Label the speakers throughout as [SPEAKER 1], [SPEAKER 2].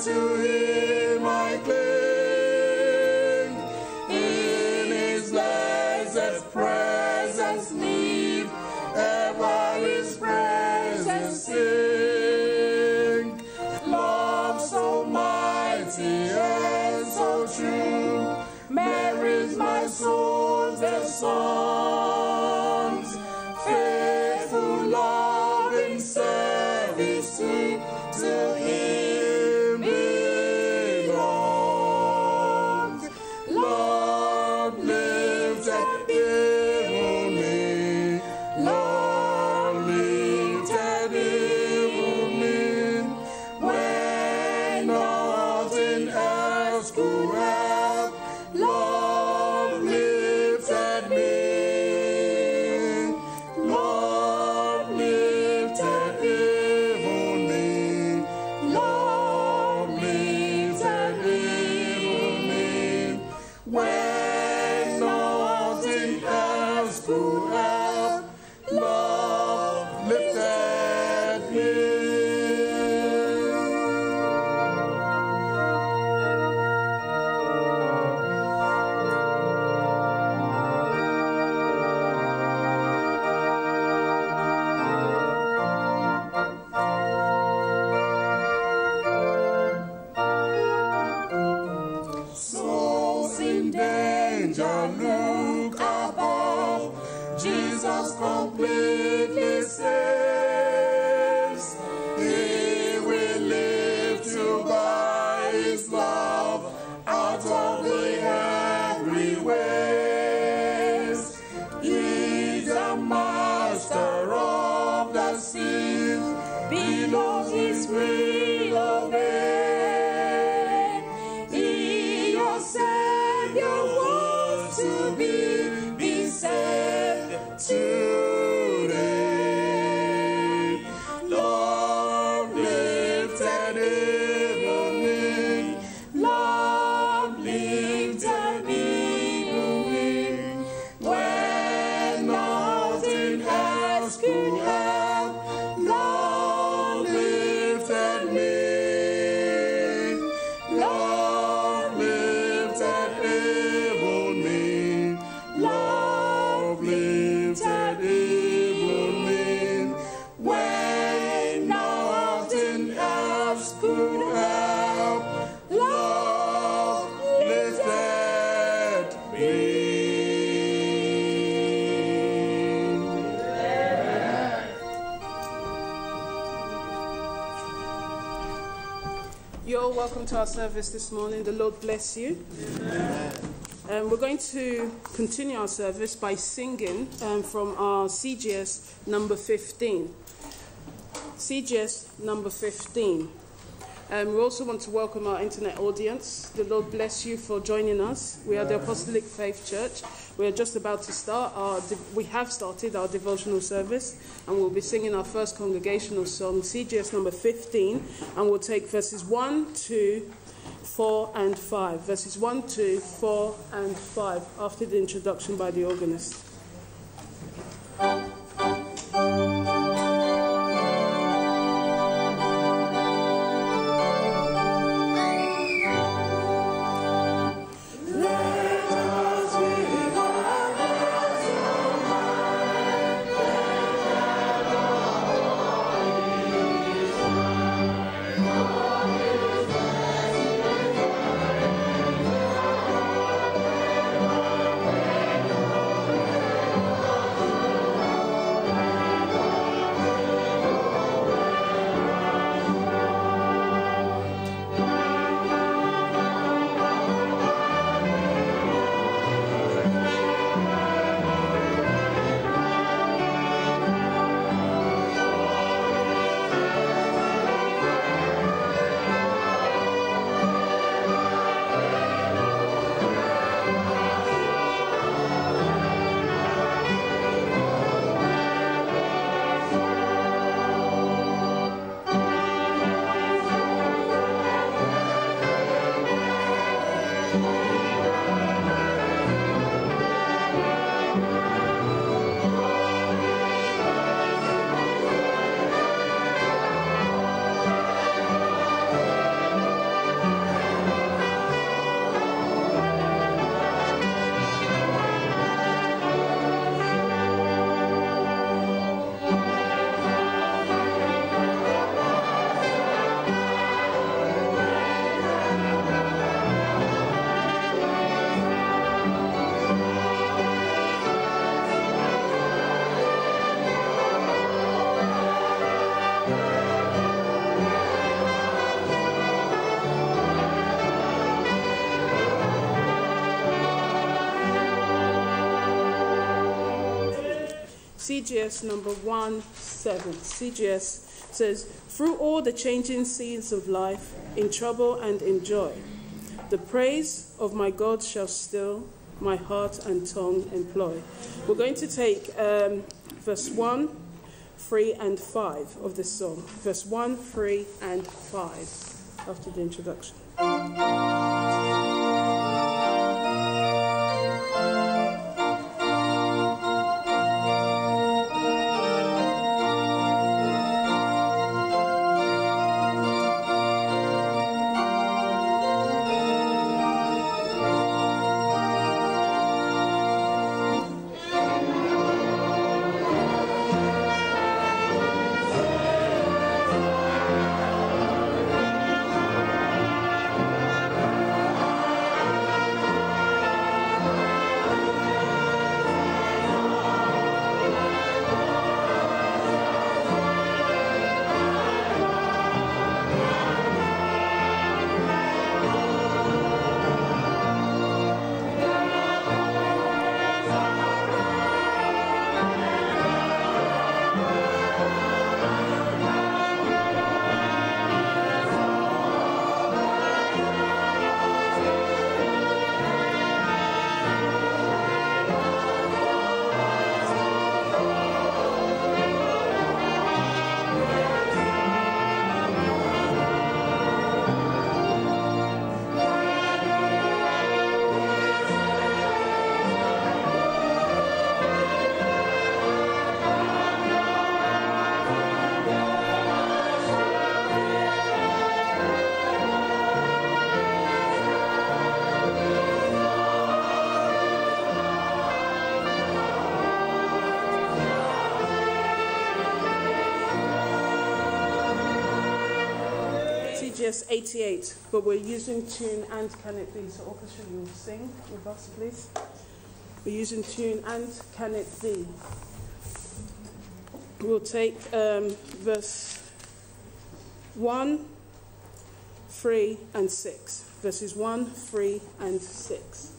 [SPEAKER 1] to Him
[SPEAKER 2] welcome to our service this morning. The Lord bless you. Um, we're going to continue our service by singing um, from our CGS number 15. CGS number 15. Um, we also want to welcome our internet audience. The Lord bless you for joining us. We are the Apostolic Faith Church. We are just about to start our. We have started our devotional service, and we'll be singing our first congregational song, CGS number 15, and we'll take verses 1, 2, 4, and 5. Verses 1, 2, 4, and 5 after the introduction by the organist. CGS number 1 7. CGS says, Through all the changing scenes of life, in trouble and in joy, the praise of my God shall still my heart and tongue employ. We're going to take um, verse 1, 3, and 5 of this song. Verse 1, 3, and 5 after the introduction. CGS 88, but we're using tune and can it be? So orchestra, you'll sing with us, please. We're using tune and can it be? We'll take um, verse 1, 3, and 6. Verses 1, 3, and 6.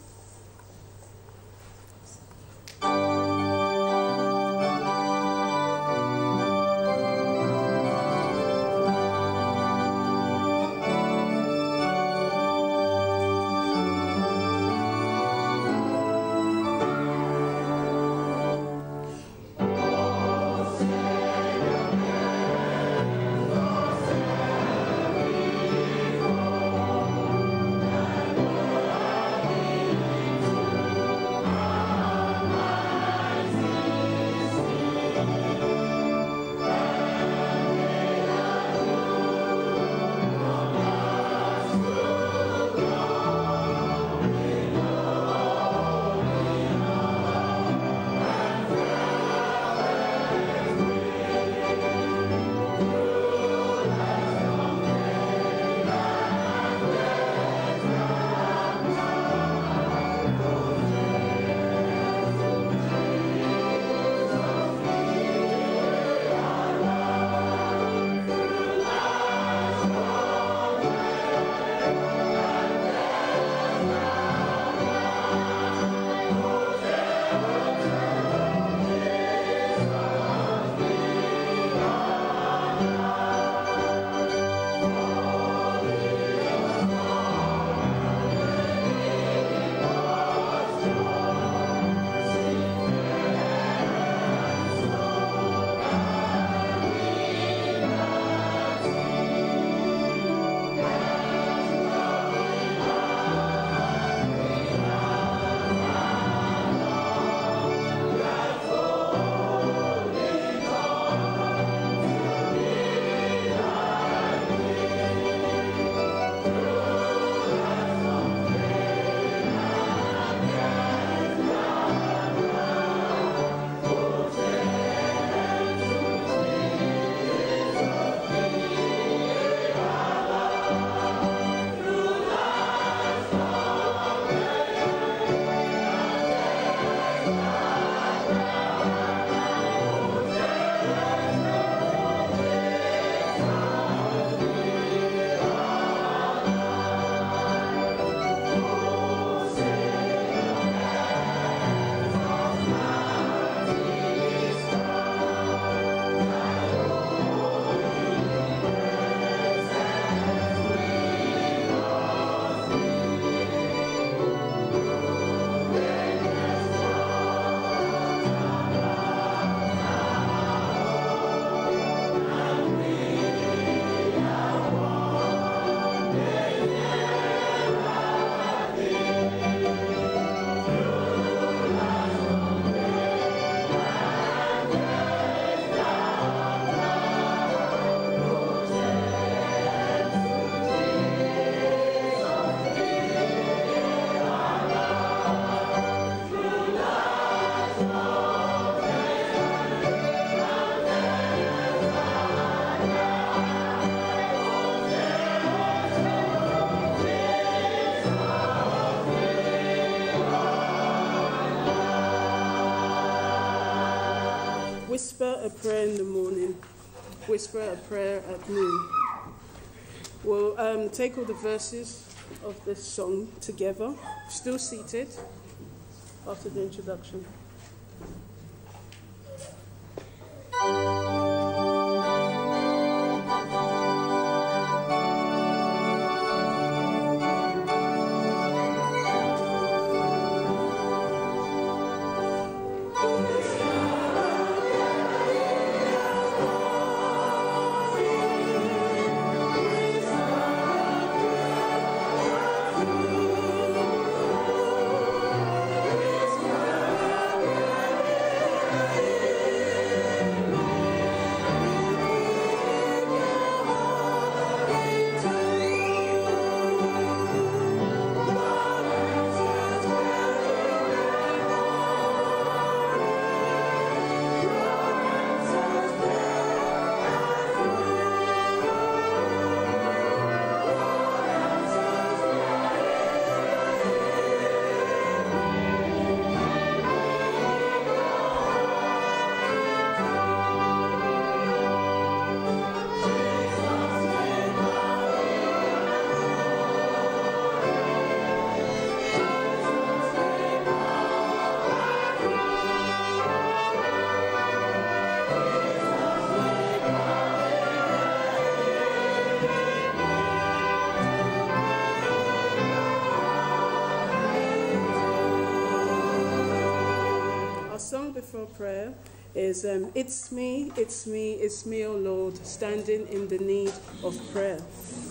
[SPEAKER 2] Whisper a prayer at noon. We'll um, take all the verses of this song together, still seated after the introduction. Prayer is um, It's me, it's me, it's me, O Lord, standing in the need of prayer.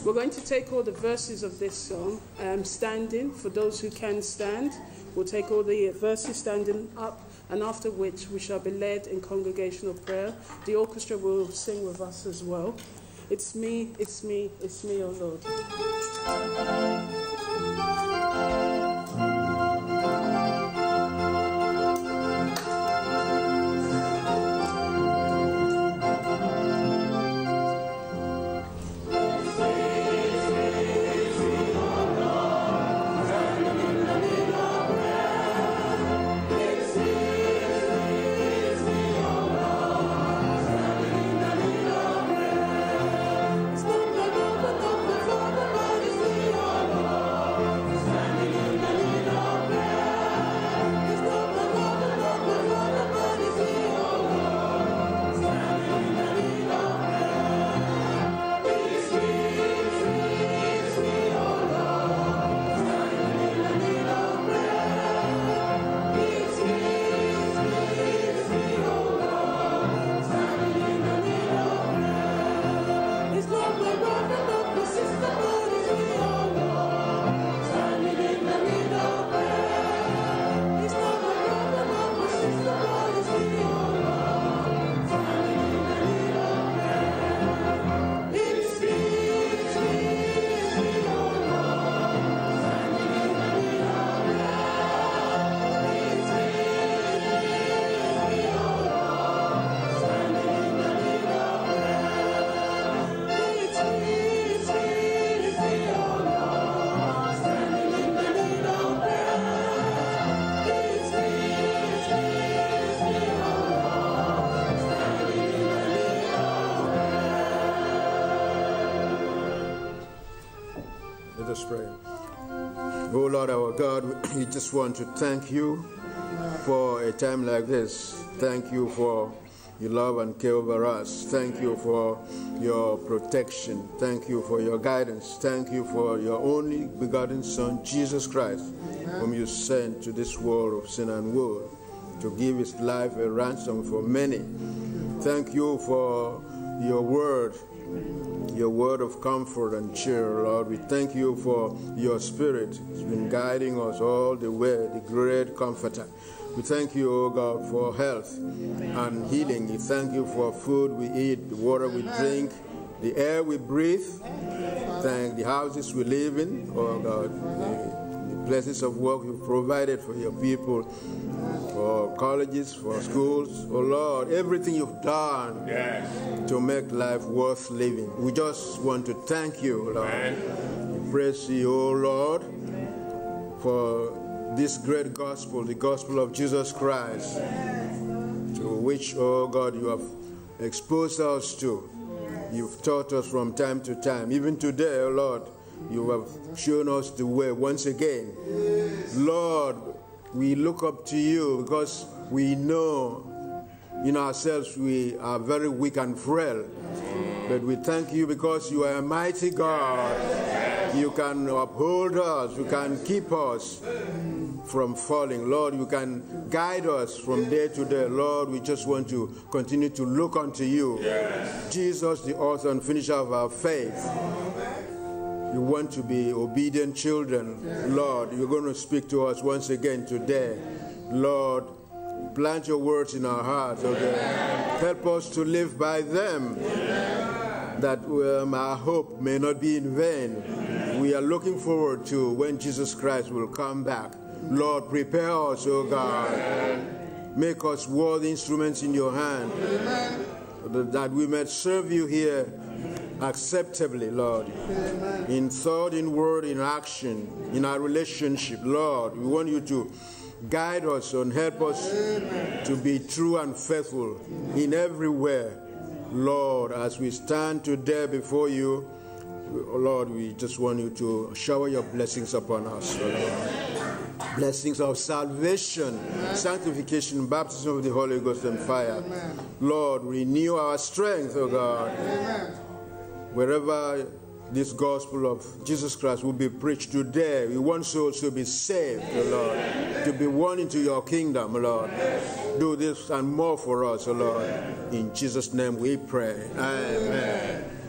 [SPEAKER 2] We're going to take all the verses of this song, um, standing, for those who can stand. We'll take all the verses standing up, and after which we shall be led in congregational prayer. The orchestra will sing with us as well. It's me, it's me, it's me, O Lord.
[SPEAKER 3] Us pray. Oh Lord our God, we just want to thank you for a time like this. Thank you for your love and care over us. Thank you for your protection. Thank you for your guidance. Thank you for your only begotten Son, Jesus Christ, whom you sent to this world of sin and woe to give his life a ransom for many. Thank you for your word your word of comfort and cheer, Lord. We thank you for your spirit. It's been guiding us all the way, the great comforter. We thank you, O God, for health and healing. We thank you for food we eat, the water we drink, the air we breathe. Thank the houses we live in, oh God, places of work you've provided for your people, for colleges, for schools. Oh Lord, everything you've done to make life worth living. We just want to thank you, Lord. We praise you, O Lord, for this great gospel, the gospel of Jesus Christ, to which, oh God, you have exposed us to. You've taught us from time to time. Even today, oh Lord, you have shown us the way once again. Lord, we look up to you because we know in ourselves we are very weak and frail. But we thank you because you are a mighty God. You can uphold us, you can keep us from falling. Lord, you can guide us from day to day. Lord, we just want to continue to look unto you. Jesus, the author and finisher of our faith. You want to be obedient children. Lord, you're going to speak to us once again today. Lord, plant your words in our hearts, okay? Help us to live by them. That um, our hope may not be in vain. We are looking forward to when Jesus Christ will come back. Lord, prepare us, oh God. Make us worthy instruments in your hand. That we may serve you here acceptably, Lord. In thought, in word, in action, in our relationship, Lord. We want you to guide us and help us to be true and faithful in everywhere. Lord, as we stand today before you, Lord, we just want you to shower your blessings upon us. Blessings of salvation, sanctification, baptism of the Holy Ghost and fire. Lord, renew our strength, O God. Wherever this gospel of Jesus Christ will be preached today, we want souls to be saved, O Lord, to be won into your kingdom, O Lord. Do this and more for us, O Lord. In Jesus' name we pray. Amen.
[SPEAKER 4] My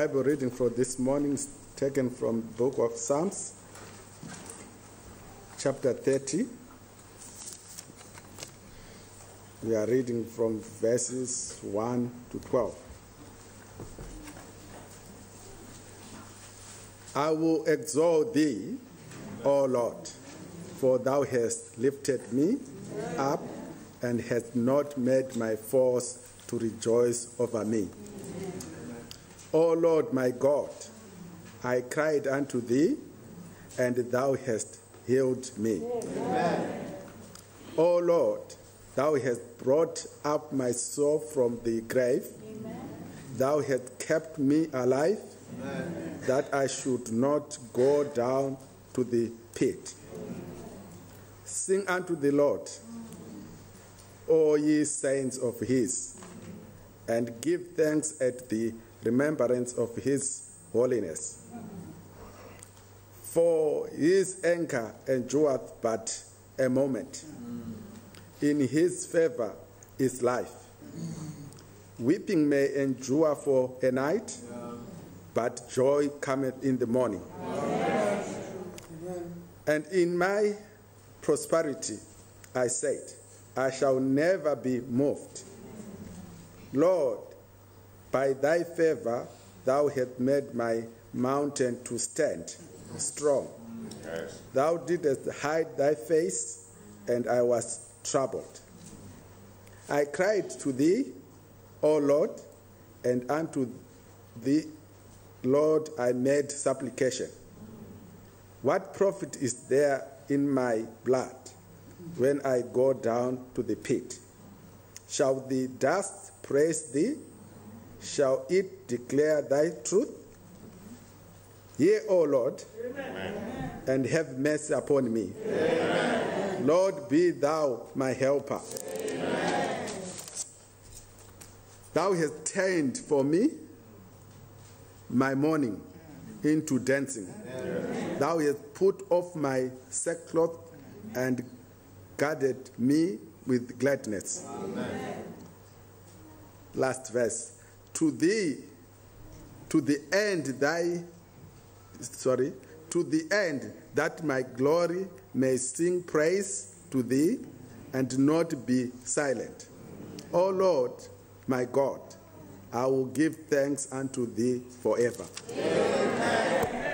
[SPEAKER 5] Bible reading for this morning is taken from book of Psalms, chapter 30. We are reading from verses 1 to 12. I will exalt thee, O Lord, for thou hast lifted me up and hast not made my foes to rejoice over me. O Lord my God, I cried unto thee, and thou hast healed me. O Lord, thou hast brought up my soul from the grave. Thou hast kept me alive, that I should not go down to the pit. Sing unto the Lord, O ye saints of his, and give thanks at the remembrance of his holiness. For his anger endureth but a moment. In his favor is life. Weeping may endure for a night, but joy cometh in the morning. And in my prosperity I said, I shall never be moved. Lord, by thy favor thou hast made my mountain to stand strong. Thou didst hide thy face, and I was troubled. I cried to thee, O Lord, and unto thee, Lord, I made supplication. What profit is there in my blood when I go down to the pit? Shall the dust praise thee? Shall it declare thy truth? Yea, O Lord, and have mercy upon me. Lord, be thou my helper. Thou hast turned for me my mourning into dancing. Thou hast put off my sackcloth and guarded me with gladness. Last verse. To thee, to the end thy, sorry, to the end that my glory may sing praise to thee and not be silent. O Lord, my God, I will give thanks unto thee forever.
[SPEAKER 1] It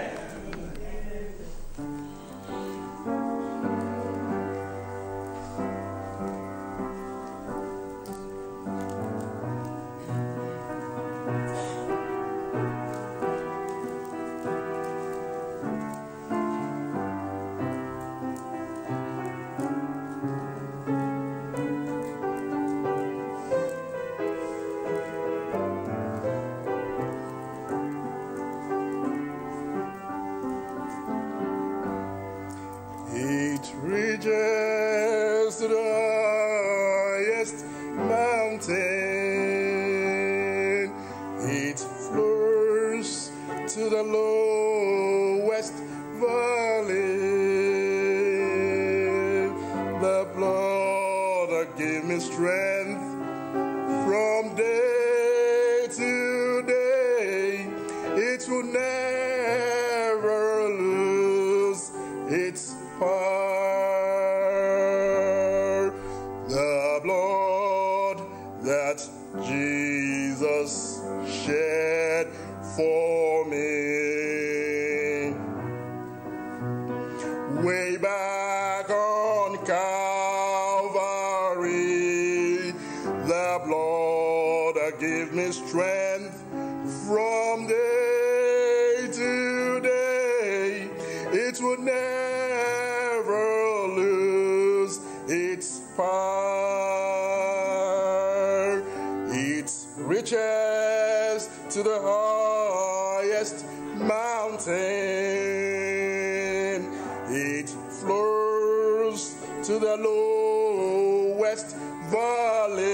[SPEAKER 1] to the highest mountain. It flows to the lowest valley.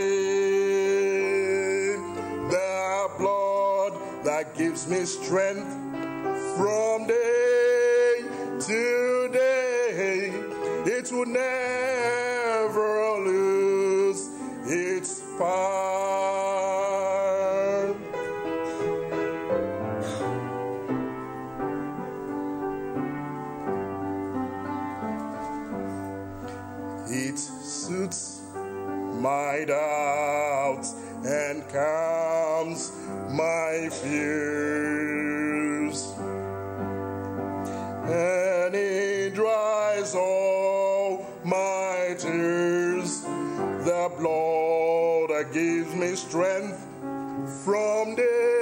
[SPEAKER 1] The blood that gives me strength tears. The blood that gives me strength from day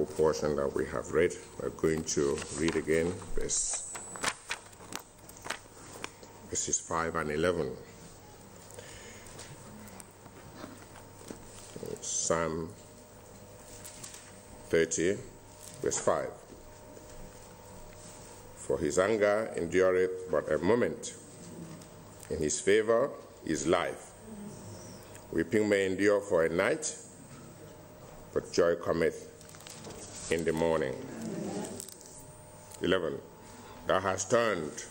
[SPEAKER 6] Bible portion that we have read. We're going to read again verse, verses 5 and 11. Psalm 30, verse 5. For his anger endureth but a moment, in his favor is life. Weeping may endure for a night, but joy cometh in the morning. 11. Thou hast turned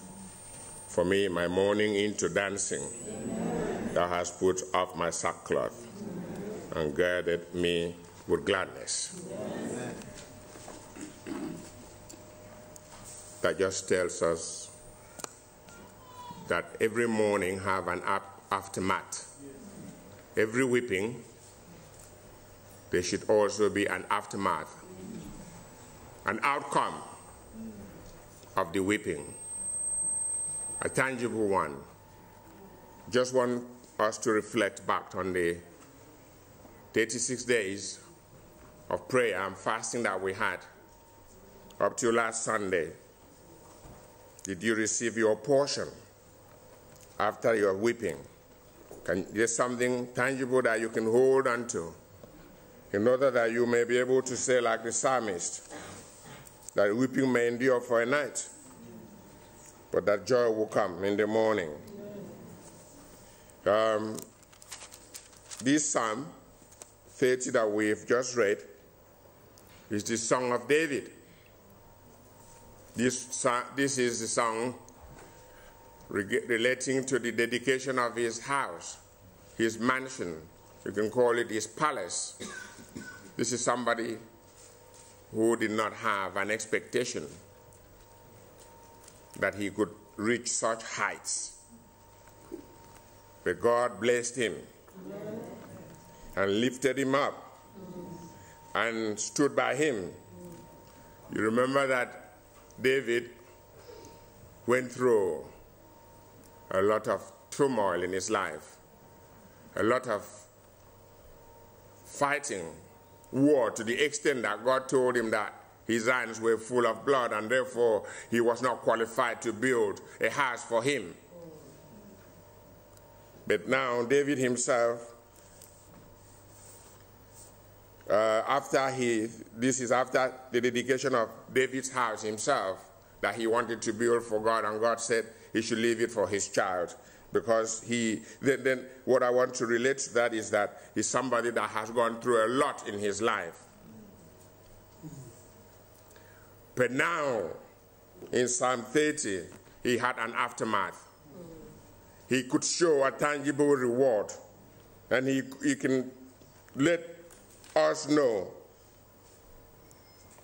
[SPEAKER 6] for me my mourning into dancing. Thou hast put off my sackcloth and girded me with gladness. That just tells us that every morning have an aftermath. Every weeping, there should also be an aftermath, an outcome of the weeping, a tangible one. Just want us to reflect back on the 36 days of prayer and fasting that we had up to last Sunday. Did you receive your portion after your weeping? Can, there's something tangible that you can hold onto in order that you may be able to say, like the psalmist, that weeping may endure for a night, but that joy will come in the morning. Um, this psalm 30 that we've just read is the Song of David. This, this is the song relating to the dedication of his house, his mansion. You can call it his palace. This is somebody who did not have an expectation that he could reach such heights. But God blessed him and lifted him up and stood by him. You remember that David went through a lot of turmoil in his life, a lot of fighting, war to the extent that God told him that his hands were full of blood and therefore he was not qualified to build a house for him. But now, David himself, uh, after he, this is after the dedication of David's house himself that he wanted to build for God, and God said he should leave it for his child. Because he, then, then what I want to relate to that is that he's somebody that has gone through a lot in his life. But now, in Psalm 30, he had an aftermath. He could show a tangible reward, and he, he can let us know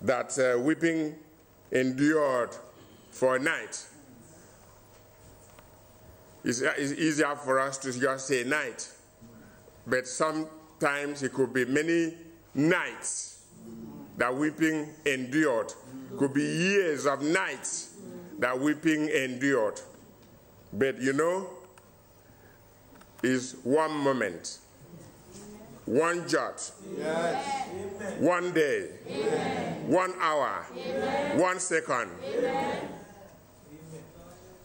[SPEAKER 6] that uh, weeping endured for a night. It's, it's easier for us to just say night. But sometimes it could be many nights that weeping endured. Could be years of nights that weeping endured. But you know, is one moment, one jot, one day, one hour, one second.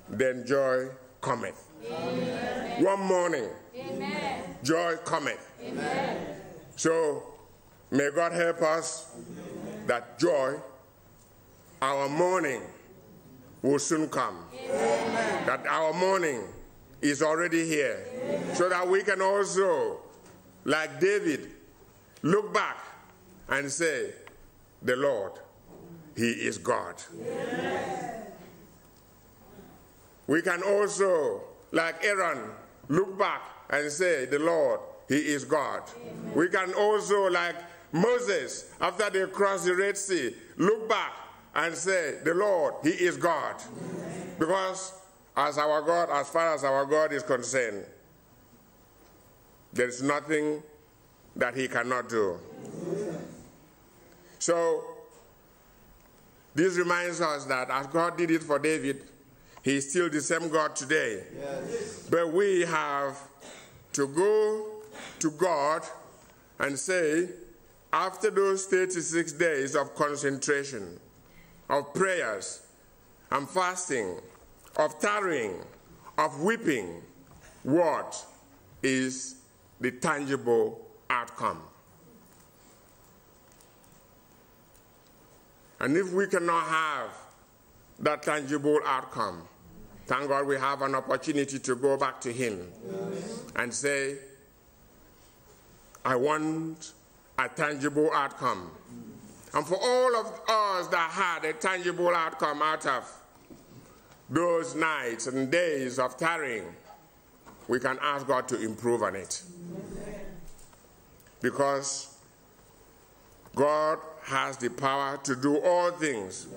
[SPEAKER 6] Then joy cometh. One morning, joy cometh. So may God help us that joy, our morning, will soon come. That our morning is already here. So that we can also, like David, look back and say, The Lord, He is God. We can also, like Aaron, look back and say, The Lord, He is God. We can also, like Moses, after they crossed the Red Sea, look back and say, The Lord, He is God. Because as our God, as far as our God is concerned, there is nothing that He cannot do. So, this reminds us that as God did it for David, He is still the same God today. But we have to go to God and say, after those 36 days of concentration, of prayers, and fasting, of tarrying, of weeping, what is the tangible outcome? And if we cannot have that tangible outcome, thank God we have an opportunity to go back to Him and say, I want a tangible outcome. And for all of us that had a tangible outcome out of those nights and days of tarrying, we can ask God to improve on it. Because God has the power to do all things.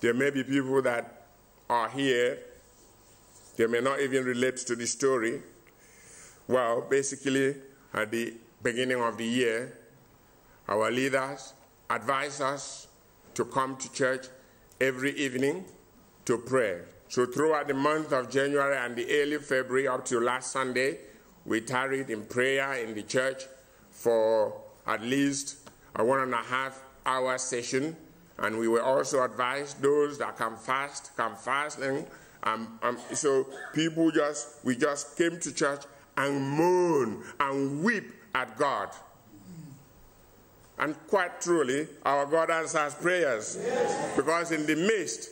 [SPEAKER 6] There may be people that are here, they may not even relate to the story. Well, basically, at the beginning of the year, our leaders advised us to come to church every evening to pray. So throughout the month of January and the early February up to last Sunday, we tarried in prayer in the church for at least a one and a half hour session. And we were also advised those that come fast, come fast. And um, um, so people just, we just came to church and moan and weep at God. And quite truly, our God answers prayers. Because in the midst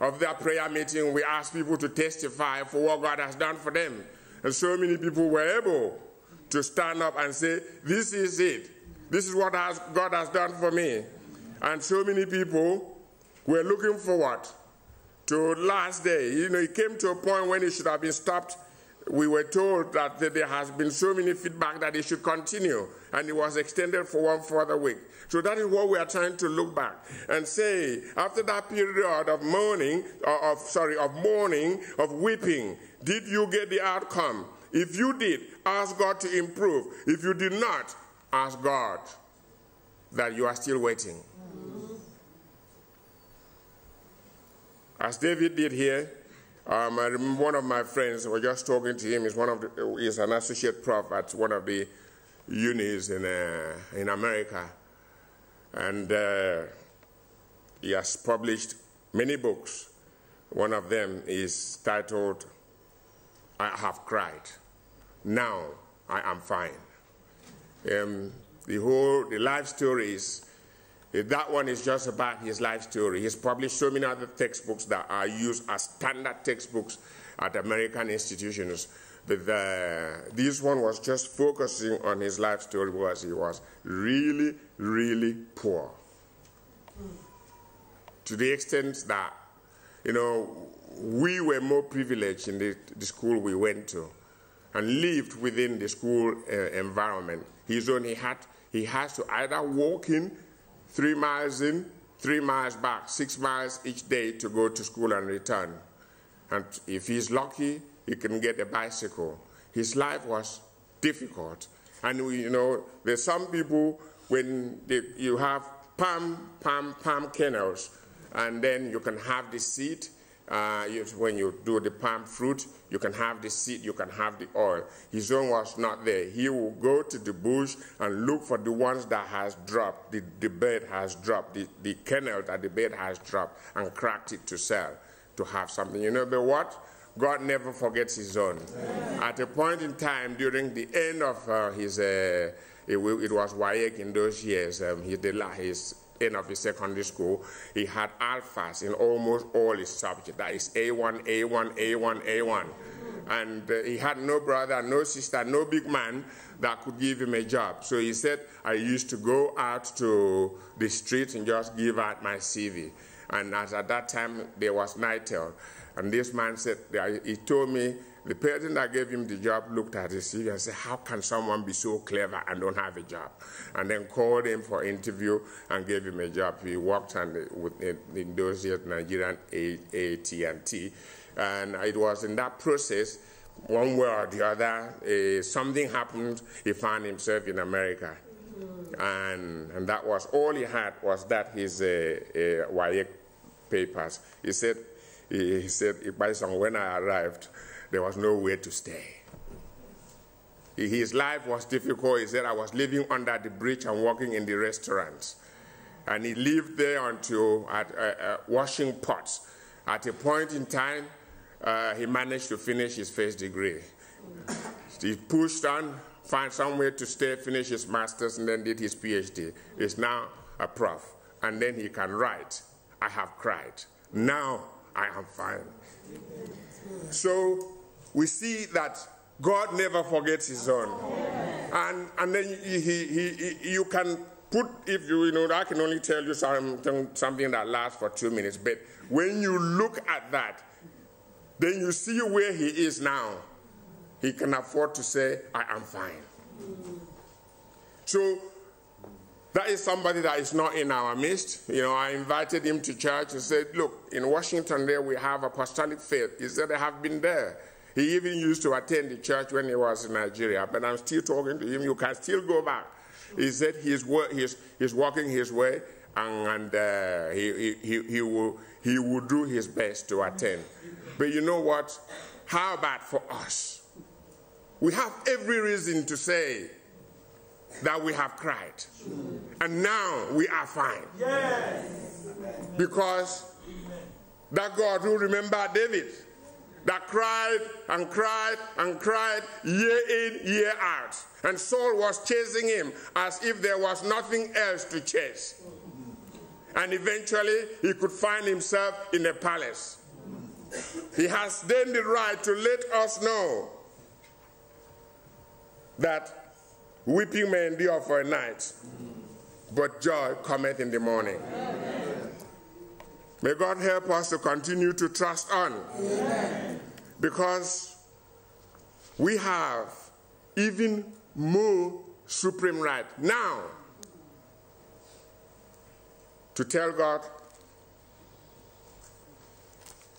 [SPEAKER 6] of that prayer meeting, we asked people to testify for what God has done for them. And so many people were able to stand up and say, This is it. This is what has, God has done for me. And so many people were looking forward to last day. You know, it came to a point when it should have been stopped. We were told that there has been so many feedback that it should continue, and it was extended for one further week. So that is what we are trying to look back and say, after that period of mourning, uh, of sorry, of mourning, of weeping, did you get the outcome? If you did, ask God to improve. If you did not, ask God that you are still waiting. As David did here, um, I remember one of my friends, was just talking to him, he's, one of the, he's an associate prof at one of the unis in, uh, in America. And uh, he has published many books. One of them is titled, I Have Cried. Now I am fine. Um, the whole, the life story is, that one is just about his life story. He's published so many other textbooks that are used as standard textbooks at American institutions. But the, this one was just focusing on his life story because he was really, really poor. To the extent that, you know, we were more privileged in the, the school we went to and lived within the school uh, environment. He's he had, he has to either walk in three miles in, three miles back, six miles each day to go to school and return. And if he's lucky, he can get a bicycle. His life was difficult. And we, you know, there's some people when they, you have palm, palm, palm kernels, and then you can have the seed. Uh, when you do the palm fruit, you can have the seed, you can have the oil. His own was not there. He will go to the bush and look for the ones that has dropped, the, the bird has dropped, the, the kernel that the bird has dropped, and cracked it to sell, to have something. You know, but what? God never forgets his own. At a point in time during the end of uh, his, uh, it, it was WAEC in those years, um, he did la- his end of his secondary school, he had alphas in almost all his subjects. That is A1, A1, A1, A1. And uh, he had no brother, no sister, no big man that could give him a job. So he said, I used to go out to the streets and just give out my CV. And as at that time, there was Nitel. And this man said, he told me, the person that gave him the job looked at his CV and said, how can someone be so clever and don't have a job? And then called him for interview and gave him a job. He worked on the, with, in those years, Nigerian AT&T. And it was in that process, one way or the other, uh, something happened. He found himself in America. And, and that was all he had was that his uh, uh, papers. He said, he, he said, by some, when I arrived, there was nowhere to stay. His life was difficult. He said, I was living under the bridge and working in the restaurants. And he lived there until at, uh, uh, washing pots. At a point in time, uh, he managed to finish his first degree. He pushed on, found somewhere to stay, finish his master's, and then did his PhD. He's now a prof. And then he can write, I have cried. Now I am fine. So we see that God never forgets his own. And, and then he, he, he, you can put, if you, you know, I can only tell you something, something that lasts for two minutes, but when you look at that, then you see where he is now. He can afford to say, I am fine. So that is somebody that is not in our midst. You know, I invited him to church and said, Look, in Washington, there we have apostolic faith. He said, I have been there. He even used to attend the church when he was in Nigeria, but I'm still talking to him. You can still go back. He said he's, he's, he's walking his way and, and uh, he, he, he, will, he will do his best to attend. But you know what? How about for us? We have every reason to say that we have cried. And now we are fine.
[SPEAKER 4] Yes.
[SPEAKER 6] Because that God who remembered David, that cried and cried and cried year in, year out. And Saul was chasing him as if there was nothing else to chase. And eventually he could find himself in a palace. He has then the right to let us know that weeping may endure for a night, but joy cometh in the morning. May God help us to continue to trust on. Because we have even more supreme right now to tell God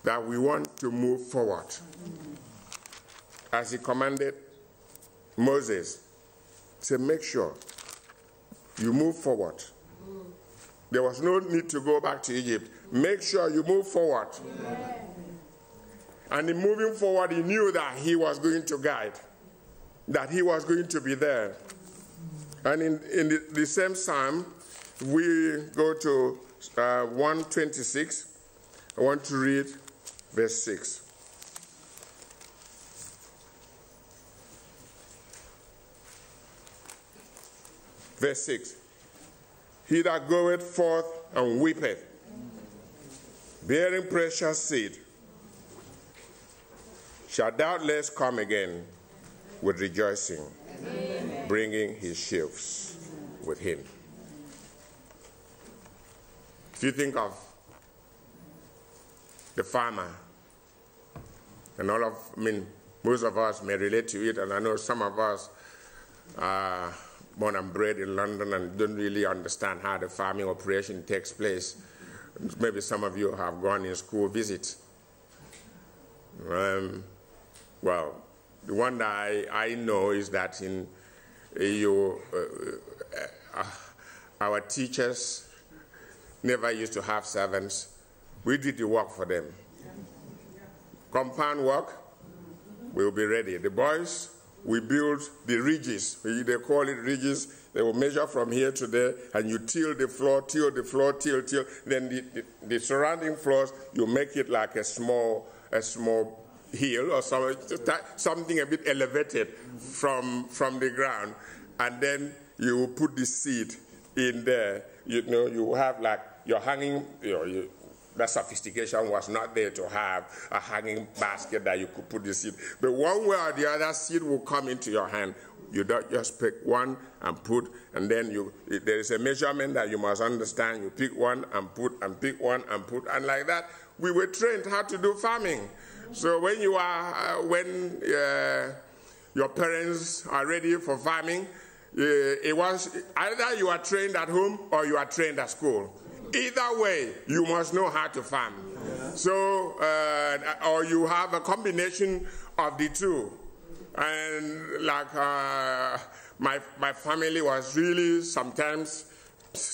[SPEAKER 6] that we want to move forward. As he commanded Moses, to make sure you move forward. There was no need to go back to Egypt. Make sure you move forward. And in moving forward, he knew that he was going to guide, that he was going to be there. And in, in the, the same psalm, we go to uh, 126. I want to read verse 6. Verse 6 He that goeth forth and weepeth, bearing precious seed, shall doubtless come again with rejoicing, Amen. bringing his sheaves with him. If you think of the farmer, and all of, I mean, most of us may relate to it, and I know some of us are born and bred in London and don't really understand how the farming operation takes place. Maybe some of you have gone in school visit. Um, well, the one that I, I know is that in uh, you, uh, uh, our teachers never used to have servants. We did the work for them. Compound work, we'll be ready. The boys, we build the ridges. They call it ridges. They will measure from here to there, and you till the floor, till the floor, till, till. Then the, the, the surrounding floors, you make it like a small, a small hill or something a bit elevated from, from the ground. And then you will put the seed in there. You know, you have like your hanging, you know, you, that sophistication was not there to have a hanging basket that you could put the seed. But one way or the other, seed will come into your hand. You don't just pick one and put, and then you there is a measurement that you must understand. You pick one and put, and pick one and put, and like that, we were trained how to do farming. So when you are, uh, when uh, your parents are ready for farming, uh, it was either you are trained at home or you are trained at school. Either way, you must know how to farm. So, uh, or you have a combination of the two. And like uh, my, my family was really sometimes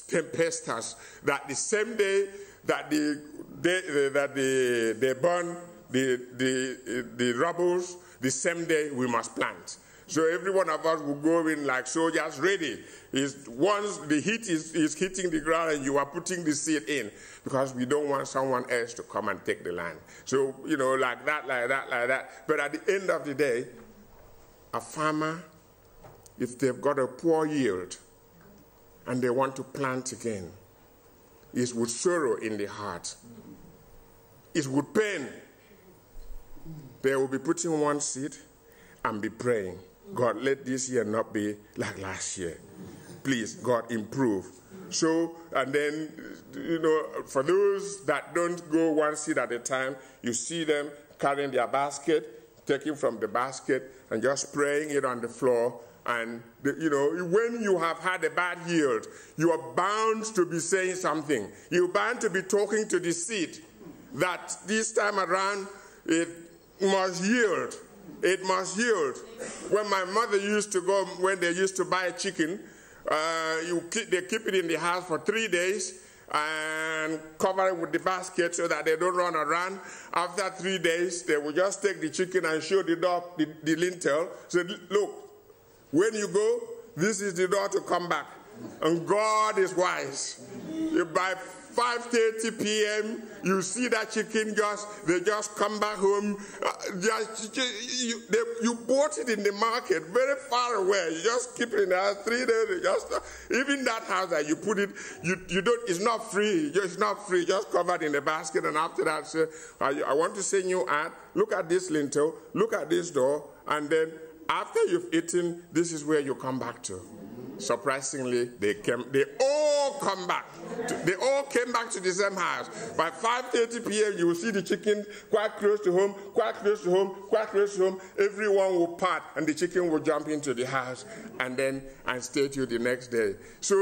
[SPEAKER 6] tempestuous that the same day that the, they, that the, they burn the, the, the rubbles, the same day we must plant. So every one of us will go in like soldiers ready. Is once the heat is, is hitting the ground and you are putting the seed in, because we don't want someone else to come and take the land. So, you know, like that, like that, like that. But at the end of the day, a farmer, if they've got a poor yield and they want to plant again, is with sorrow in the heart. It's with pain. They will be putting one seed and be praying God, let this year not be like last year. Please, God, improve. So, and then, you know, for those that don't go one seed at a time, you see them carrying their basket, taking from the basket, and just spraying it on the floor. And, the, you know, when you have had a bad yield, you are bound to be saying something. You're bound to be talking to the seed that this time around it must yield it must yield. When my mother used to go, when they used to buy a chicken, uh, you keep, they keep it in the house for three days and cover it with the basket so that they don't run around. After three days, they will just take the chicken and show the dog the, the lintel. Say, look, when you go, this is the door to come back. And God is wise. By 5.30 p.m., you see that chicken just, they just come back home. Uh, you, they, you bought it in the market very far away. You just keep it in the three days. Just, uh, even that house that you put it, you, you don't, it's not free. It's not free, just covered in a basket. And after that, say, I, I want to send you out. Look at this lintel, look at this door, and then after you've eaten, this is where you come back to surprisingly, they came. They all come back. To, they all came back to the same house. By 5:30 p.m., you will see the chicken quite close to home, quite close to home, quite close to home. Everyone will part, and the chicken will jump into the house, and then and stay till the next day. So,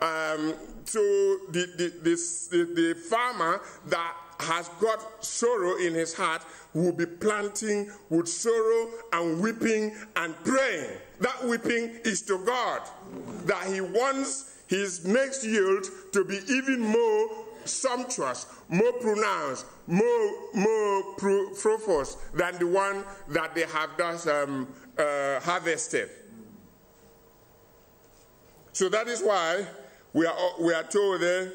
[SPEAKER 6] um, so the the, this, the the farmer that has got sorrow in his heart will be planting with sorrow and weeping and praying. That weeping is to God, that he wants his next yield to be even more sumptuous, more pronounced, more more profuse than the one that they have just um, uh, harvested. So that is why we are we are told there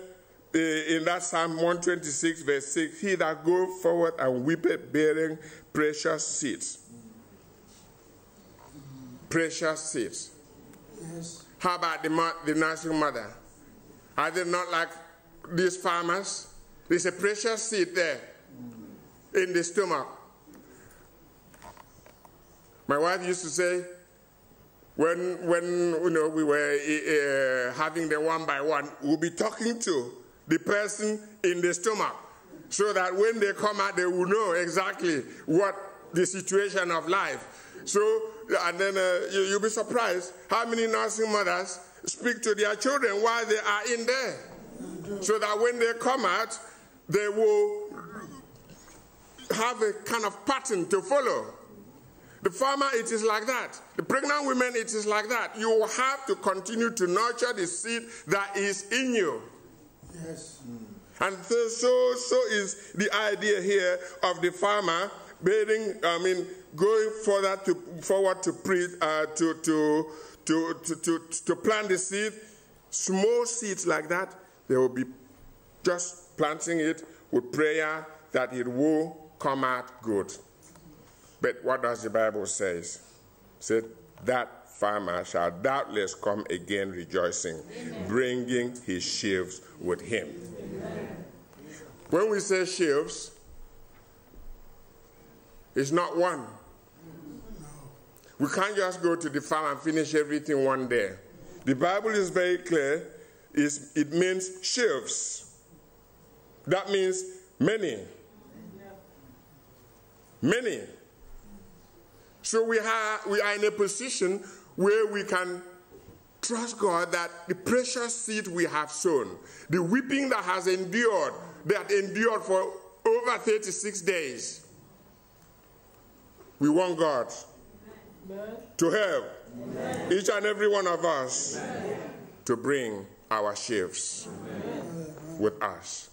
[SPEAKER 6] in that Psalm 126, verse 6, he that goeth forward and weepeth bearing precious seeds. Precious seeds. Yes. How about the, the nursing mother? Are they not like these farmers? There's a precious seed there in the stomach. My wife used to say, when, when you know, we were uh, having them one by one, we'll be talking to the person in the stomach so that when they come out, they will know exactly what the situation of life. So, and then uh, you, will be surprised how many nursing mothers speak to their children while they are in there. So that when they come out, they will have a kind of pattern to follow. The farmer, it is like that. The pregnant women, it is like that. You will have to continue to nurture the seed that is in you.
[SPEAKER 4] Yes.
[SPEAKER 6] And so, so, so is the idea here of the farmer bearing, I mean, going further to, forward to, pre, uh, to, to, to, to, to, to plant the seed. Small seeds like that, they will be just planting it with prayer that it will come out good. But what does the Bible say? Said that farmer shall doubtless come again rejoicing, bringing his sheaves with him. When we say sheaves, it's not one. We can't just go to the farm and finish everything one day. The Bible is very clear. It's, it means sheaves. That means many. Many. So we, have, we are in a position where we can trust God that the precious seed we have sown, the weeping that has endured, that endured for over 36 days, we want God to help each and every one of us to bring our sheaves with us.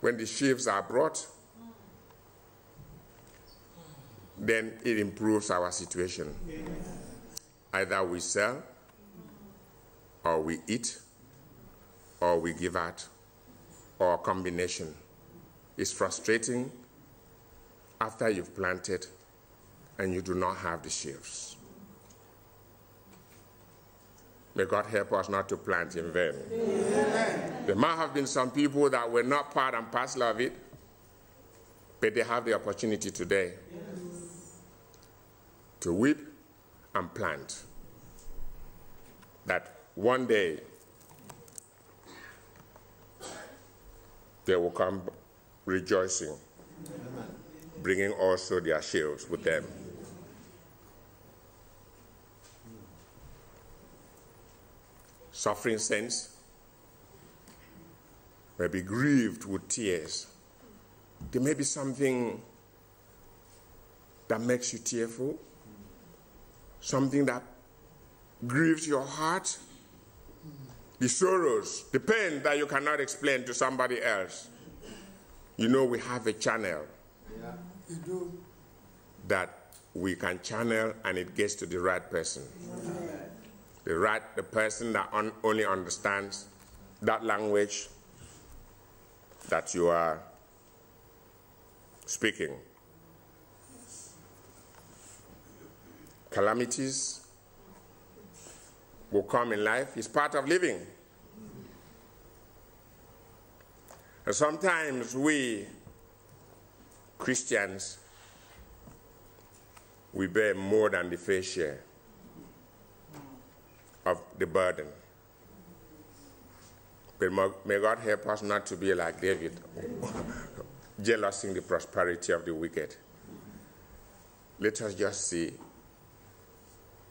[SPEAKER 6] When the sheaves are brought, then it improves our situation. Either we sell, or we eat, or we give out, or a combination. It's frustrating after you've planted and you do not have the sheaves. May God help us not to plant in vain. There might have been some people that were not part and parcel of it, but they have the opportunity today to weep and plant. That one day they will come rejoicing, bringing also their sheaves with them. Suffering saints may be grieved with tears. There may be something that makes you tearful, something that grieves your heart, the sorrows, the pain that you cannot explain to somebody else. You know, we have a channel
[SPEAKER 4] You do.
[SPEAKER 6] that we can channel and it gets to the right person. The right, the person that un- only understands that language that you are speaking. Calamities will come in life, it's part of living. And sometimes we, Christians, we bear more than the fair share of the burden. But may God help us not to be like David, jealousing the prosperity of the wicked. Let us just see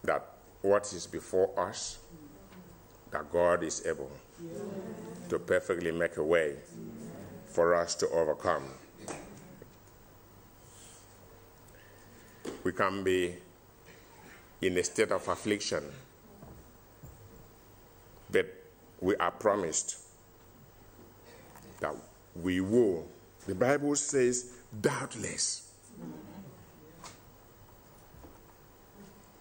[SPEAKER 6] that what is before us, that God is able to perfectly make a way for us to overcome. We can be in a state of affliction, but we are promised that we will. The Bible says, doubtless,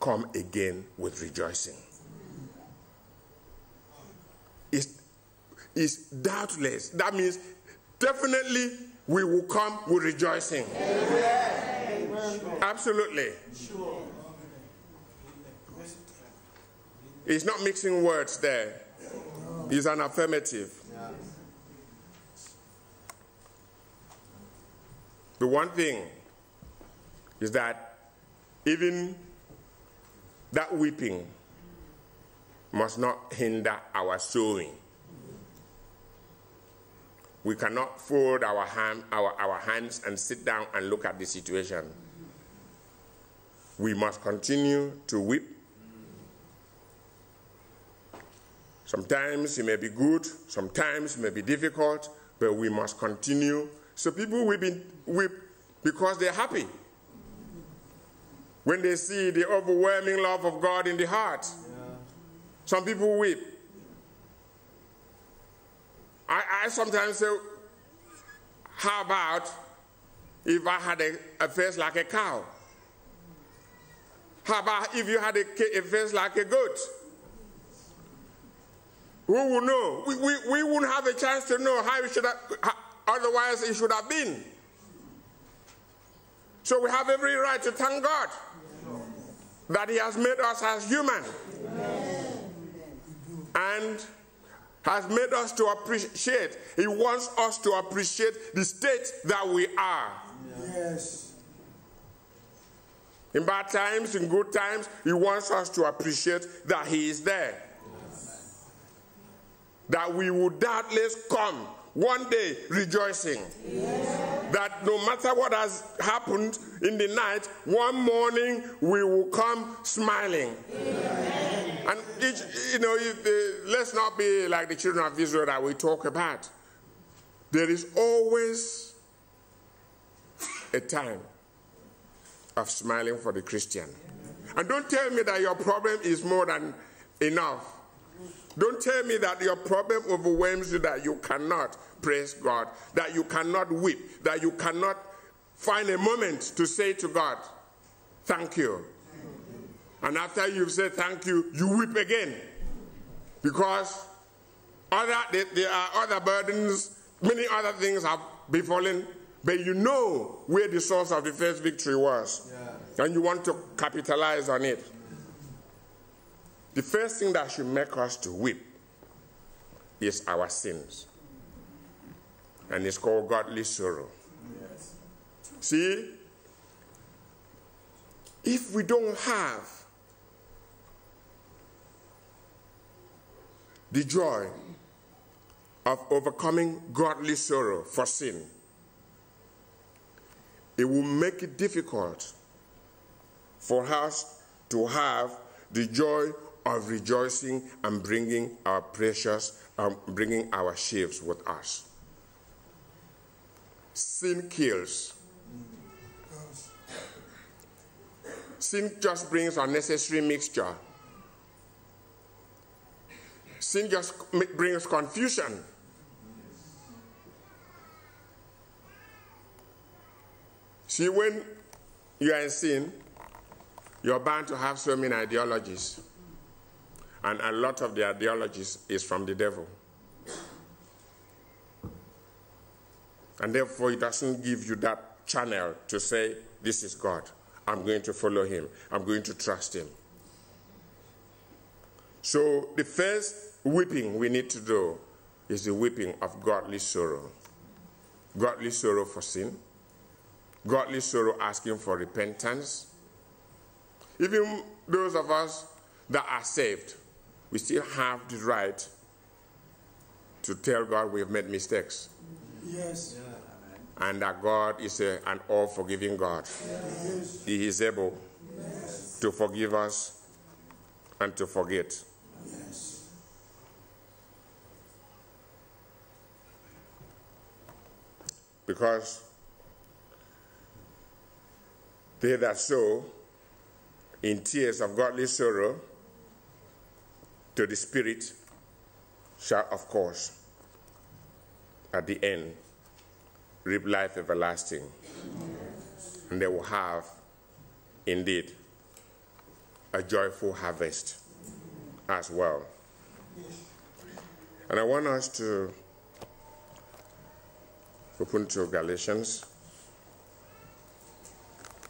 [SPEAKER 6] come again with rejoicing. It's, it's doubtless. That means definitely we will come with rejoicing. Absolutely. Sure. It's not mixing words there. It's an affirmative. The one thing is that even that weeping must not hinder our sowing. We cannot fold our, hand, our, our hands and sit down and look at the situation. We must continue to weep. Sometimes it may be good, sometimes it may be difficult, but we must continue. So people weep, weep because they're happy when they see the overwhelming love of God in the heart. Some people weep. I, I sometimes say, how about if I had a, a face like a cow? How about if you had a, a face like a goat? Who would know? We, we, we wouldn't have a chance to know how it should have, how, otherwise it should have been. So we have every right to thank God that He has made us as human and has made us to appreciate. He wants us to appreciate the state that we are.
[SPEAKER 3] Yes.
[SPEAKER 6] In bad times, in good times, He wants us to appreciate that He is there. That we will doubtless come one day rejoicing. That no matter what has happened in the night, one morning we will come smiling. And each, you know, the, let's not be like the children of Israel that we talk about. There is always a time of smiling for the Christian. And don't tell me that your problem is more than enough. Don't tell me that your problem overwhelms you, that you cannot praise God, that you cannot weep, that you cannot find a moment to say to God, Thank you. And after you've said thank you, you weep again. Because other, there, there are other burdens, many other things have befallen, but you know where the source of the first victory was. And you want to capitalize on it. The first thing that should make us to weep is our sins. And it's called godly sorrow. See, if we don't have the joy of overcoming godly sorrow for sin, it will make it difficult for us to have the joy of rejoicing and bringing our precious, um, bringing our sheaves with us. Sin kills. Sin just brings unnecessary mixture. Sin just brings confusion. See, when you are in sin, you're bound to have so many ideologies. And a lot of the ideologies is from the devil. And therefore, it doesn't give you that channel to say, This is God. I'm going to follow him. I'm going to trust him. So, the first weeping we need to do is the weeping of godly sorrow. Godly sorrow for sin, godly sorrow asking for repentance. Even those of us that are saved, we still have the right to tell God we have made mistakes.
[SPEAKER 3] Yes.
[SPEAKER 6] And that God is a, an all forgiving God. He is able to forgive us and to forget. Because they that sow in tears of godly sorrow to the Spirit shall, of course, at the end, reap life everlasting. And they will have, indeed, a joyful harvest as well. And I want us to open to Galatians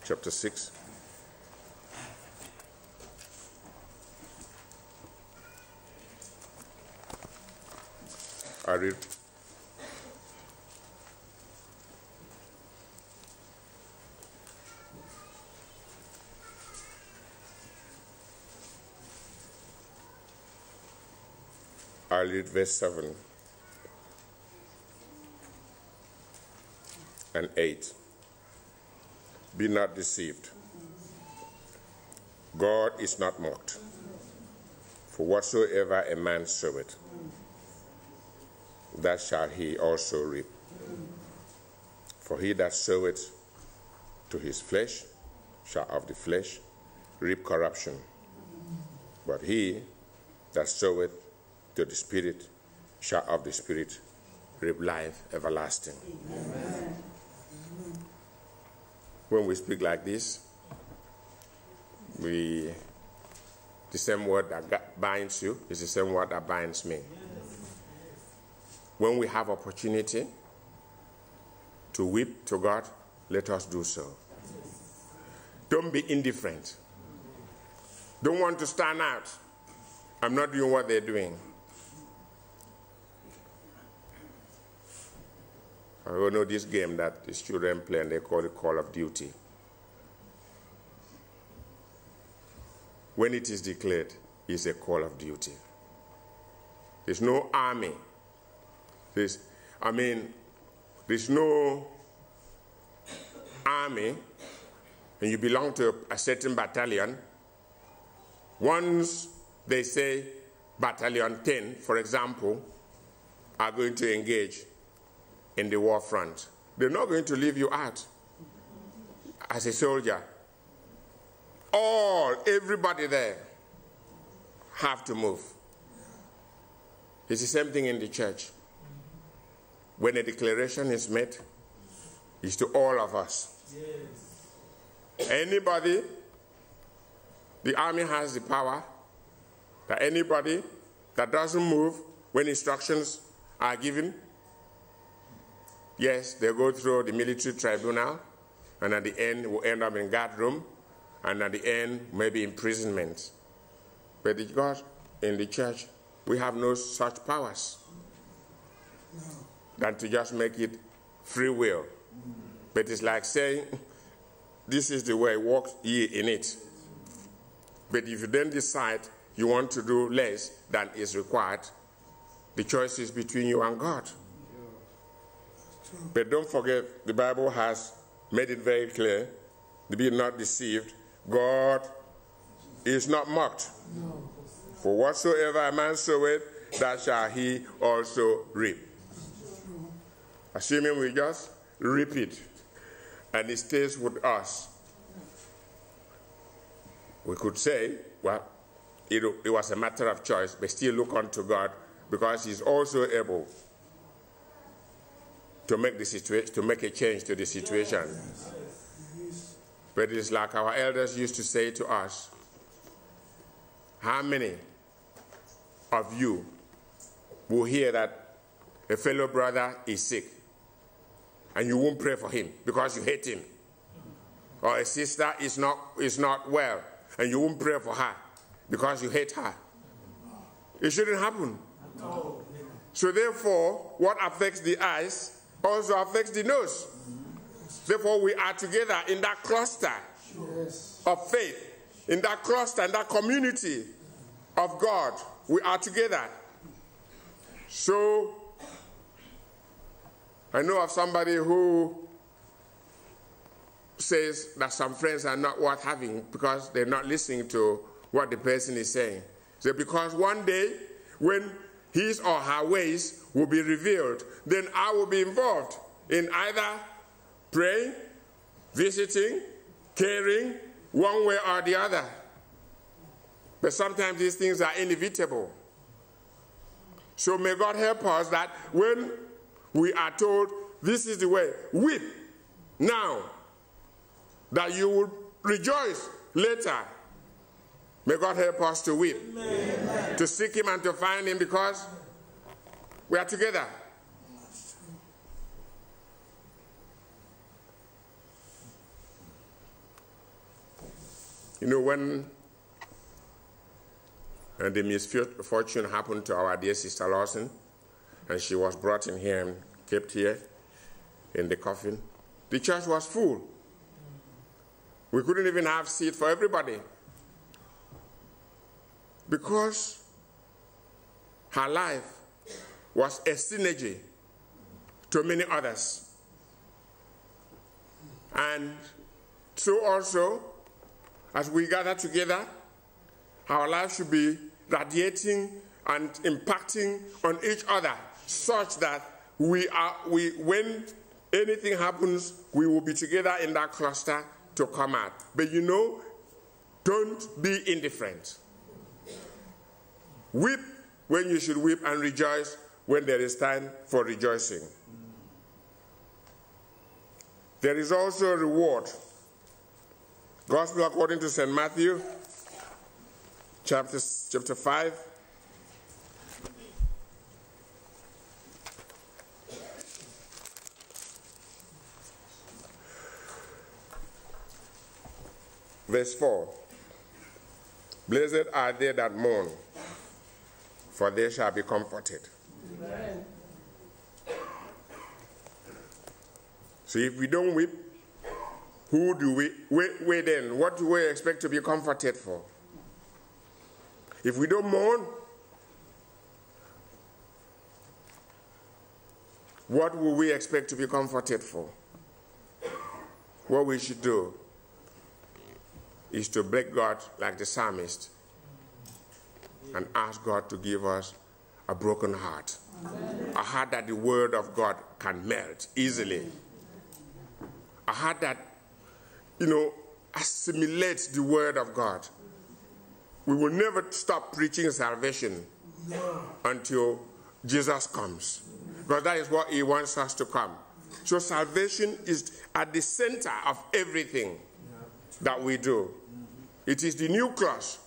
[SPEAKER 6] chapter 6. I read I read verse 7 and 8. Be not deceived. God is not mocked. For whatsoever a man soweth, that shall he also reap. For he that soweth to his flesh shall of the flesh reap corruption. But he that soweth to the Spirit shall of the Spirit reap life everlasting. When we speak like this, we the same word that binds you is the same word that binds me. When we have opportunity to weep to God, let us do so. Don't be indifferent. Don't want to stand out. I'm not doing what they're doing. I don't know this game that the children play and they call it Call of Duty. When it is declared, it's a call of duty. There's no army. There's, I mean, there's no army and you belong to a certain battalion. Once they say battalion 10, for example, are going to engage in the war front, they're not going to leave you out as a soldier. All, everybody there have to move. It's the same thing in the church. When a declaration is made, it's to all of us. Yes. Anybody, the army has the power that anybody that doesn't move when instructions are given, yes, they go through the military tribunal, and at the end will end up in guard room, and at the end maybe imprisonment. But the God in the church, we have no such powers than to just make it free will. But it's like saying, this is the way, walk ye in it. But if you then decide you want to do less than is required, the choice is between you and God. But don't forget, the Bible has made it very clear to be not deceived. God is not mocked. For whatsoever a man soweth, that shall he also reap. Assuming we just reap it and it stays with us. We could say, well, it, it was a matter of choice, but still look unto God because He's also able to make the situation to make a change to the situation. But it's like our elders used to say to us, how many of you will hear that a fellow brother is sick and you won't pray for him because you hate him? Or a sister is not, is not well and you won't pray for her because you hate her? It shouldn't happen. So, therefore, what affects the eyes also affects the nose. Therefore, we are together in that cluster of faith, in that cluster, in that community of God. We are together. So, I know of somebody who says that some friends are not worth having because they're not listening to what the person is saying. So, because one day, when his or her ways will be revealed, then I will be involved in either praying, visiting, caring, one way or the other. But sometimes these things are inevitable. So may God help us that when we are told this is the way, weep now, that you will rejoice later. May God help us to weep, Amen. to seek Him and to find Him because we are together. You know, when and the misfortune happened to our dear sister Lawson, and she was brought in here kept here in the coffin. The church was full. We couldn't even have seat for everybody because her life was a synergy to many others. And so also, as we gather together, our life should be radiating and impacting on each other such that we are we when anything happens we will be together in that cluster to come out. But you know don't be indifferent. Weep when you should weep and rejoice when there is time for rejoicing. There is also a reward. Gospel according to st matthew chapter, chapter 5 Verse 4 Blessed are they that mourn, for they shall be comforted. Amen. So if we don't weep, who do we, wait, wait then, what do we expect to be comforted for? If we don't mourn, what will we expect to be comforted for? What we should do is to break God like the psalmist and ask God to give us a broken heart. A heart that the word of God can melt easily. A heart that, you know, assimilates the word of God. We will never stop preaching salvation until Jesus comes. Because that is what he wants us to come. So salvation is at the center of everything that we do. It is the new nucleus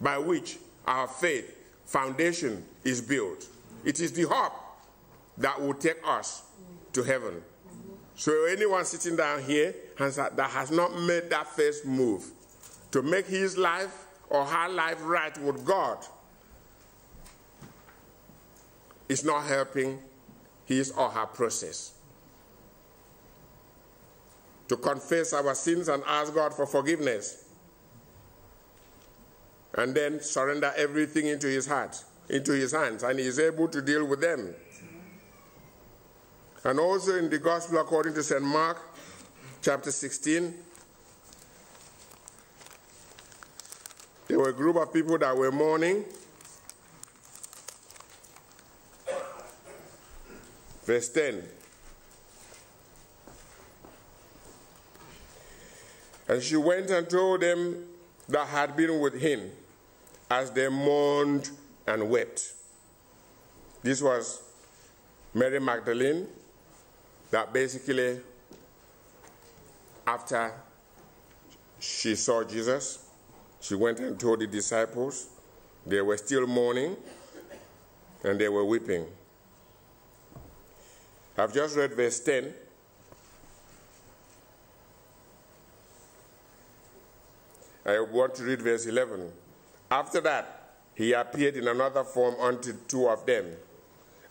[SPEAKER 6] by which our faith foundation is built. It is the hub that will take us to heaven. So anyone sitting down here that has not made that first move to make his life or her life right with God is not helping his or her process to confess our sins and ask God for forgiveness. And then surrender everything into his heart, into his hands, and he is able to deal with them. And also in the Gospel according to St. Mark, chapter 16, there were a group of people that were mourning. Verse 10 And she went and told them that had been with him as they mourned and wept. This was Mary Magdalene, that basically, after she saw Jesus, she went and told the disciples. They were still mourning and they were weeping. I've just read verse 10 I want to read verse 11. After that, he appeared in another form unto two of them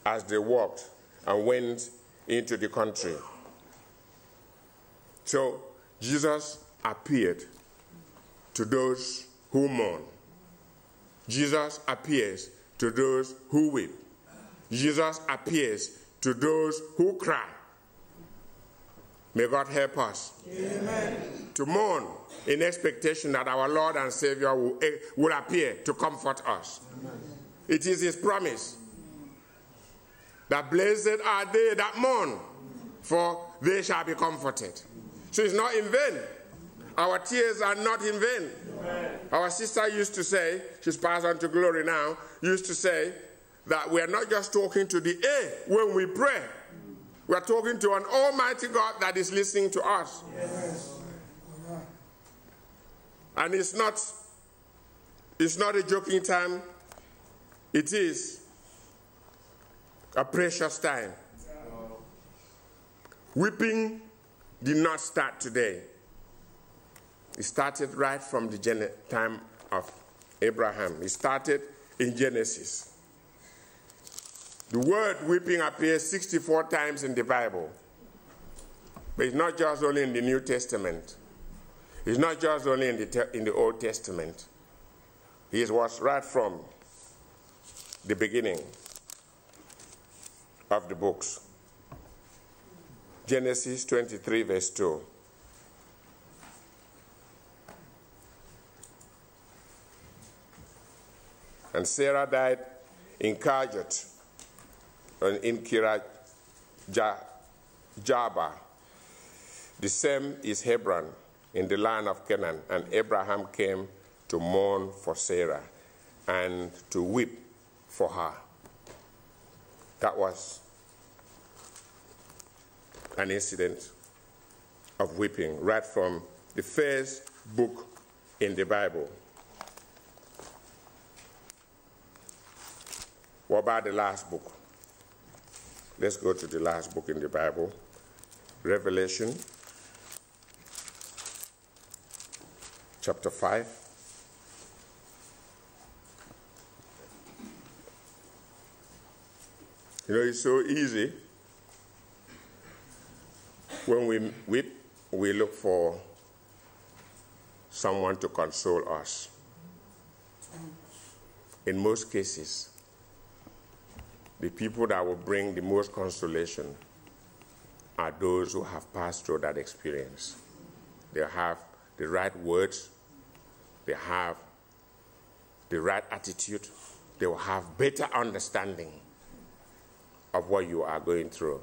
[SPEAKER 6] as they walked and went into the country. So Jesus appeared to those who mourn. Jesus appears to those who weep. Jesus appears to those who cry. May God help us Amen. to mourn in expectation that our Lord and Savior will, eh, will appear to comfort us. Amen. It is His promise that blessed are they that mourn, for they shall be comforted. So it's not in vain. Our tears are not in vain. Amen. Our sister used to say, she's passed on to glory now, used to say that we are not just talking to the air when we pray we are talking to an almighty God that is listening to us. Yes. And it's not, it's not a joking time. It is a precious time. Weeping did not start today. It started right from the time of Abraham. It started in Genesis. The word weeping appears 64 times in the Bible. But it's not just only in the New Testament. It's not just only in the, in the Old Testament. It was right from the beginning of the books. Genesis 23, verse 2. And Sarah died in Karjat, and in Kirat Ja- Jaba. The same is Hebron in the land of Canaan, and Abraham came to mourn for Sarah and to weep for her. That was an incident of weeping right from the first book in the Bible. What about the last book? Let's go to the last book in the Bible Revelation, chapter 5. You know, it's so easy. When we weep, we look for someone to console us. In most cases, the people that will bring the most consolation are those who have passed through that experience. They have the right words, they have the right attitude, they will have better understanding of what you are going through.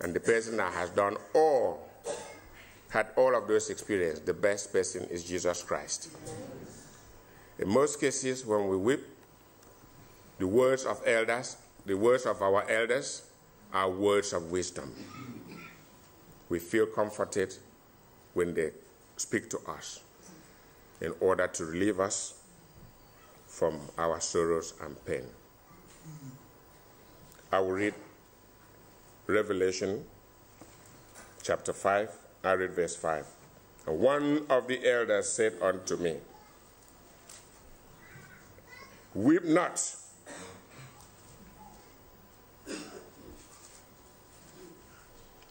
[SPEAKER 6] And the person that has done all, had all of those experiences, the best person is Jesus Christ. In most cases, when we weep, the words of elders, the words of our elders, are words of wisdom. We feel comforted when they speak to us in order to relieve us from our sorrows and pain. I will read Revelation chapter 5. I read verse 5. And one of the elders said unto me, Weep not.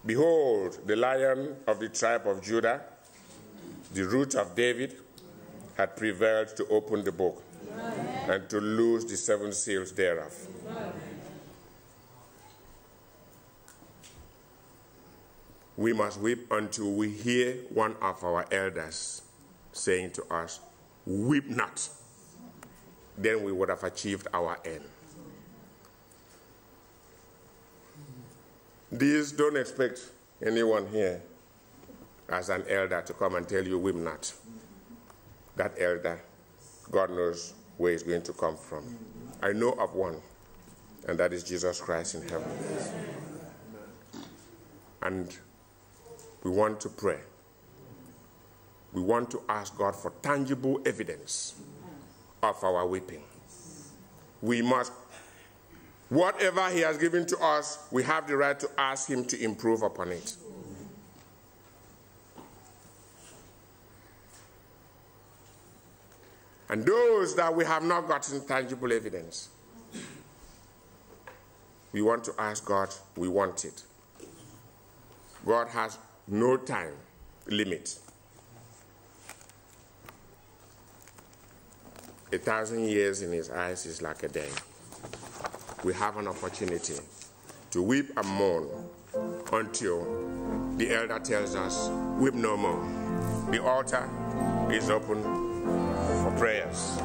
[SPEAKER 6] Behold, the lion of the tribe of Judah, the root of David, had prevailed to open the book and to loose the seven seals thereof. We must weep until we hear one of our elders saying to us, Weep not. Then we would have achieved our end. These don't expect anyone here as an elder to come and tell you, weep not. That elder, God knows where he's going to come from. I know of one, and that is Jesus Christ in heaven. And we want to pray. We want to ask God for tangible evidence of our weeping. We must, whatever He has given to us, we have the right to ask Him to improve upon it. And those that we have not gotten tangible evidence, we want to ask God, we want it. God has no time limit. A thousand years in his eyes is like a day. We have an opportunity to weep and mourn until the elder tells us, weep no more. The altar is open for prayers.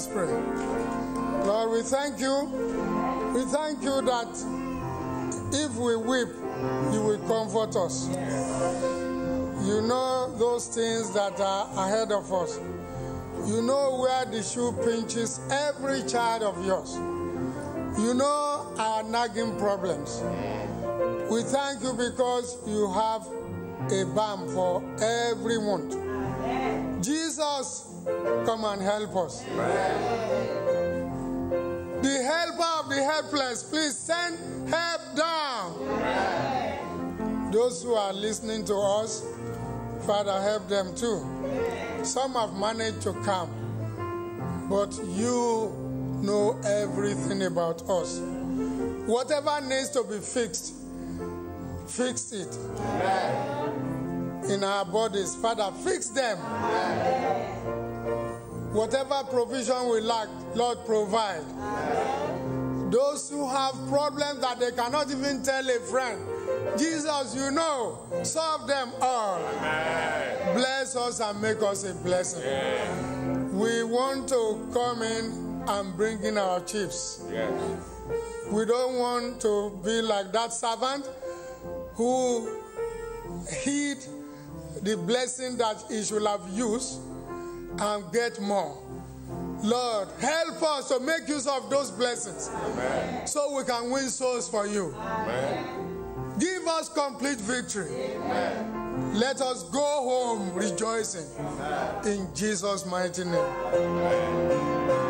[SPEAKER 7] Us pray. Lord, we thank you. We thank you that if we weep, you will comfort us. You know those things that are ahead of us. You know where the shoe pinches every child of yours. You know our nagging problems. We thank you because you have a balm for every wound. Jesus, come and help us. The helper of the helpless, please send help down. Those who are listening to us, Father, help them too. Some have managed to come, but you know everything about us. Whatever needs to be fixed, fix it. In our bodies, Father, fix them. Whatever provision we lack, Lord, provide. Those who have problems that they cannot even tell a friend, Jesus, you know, solve them all. Bless us and make us a blessing. We want to come in and bring in our chiefs.
[SPEAKER 6] Yes.
[SPEAKER 7] We don't want to be like that servant who hid the blessing that he should have used and get more. Lord, help us to make use of those blessings so we can win souls for you. Give us complete victory. Let us go home rejoicing in Jesus' mighty name.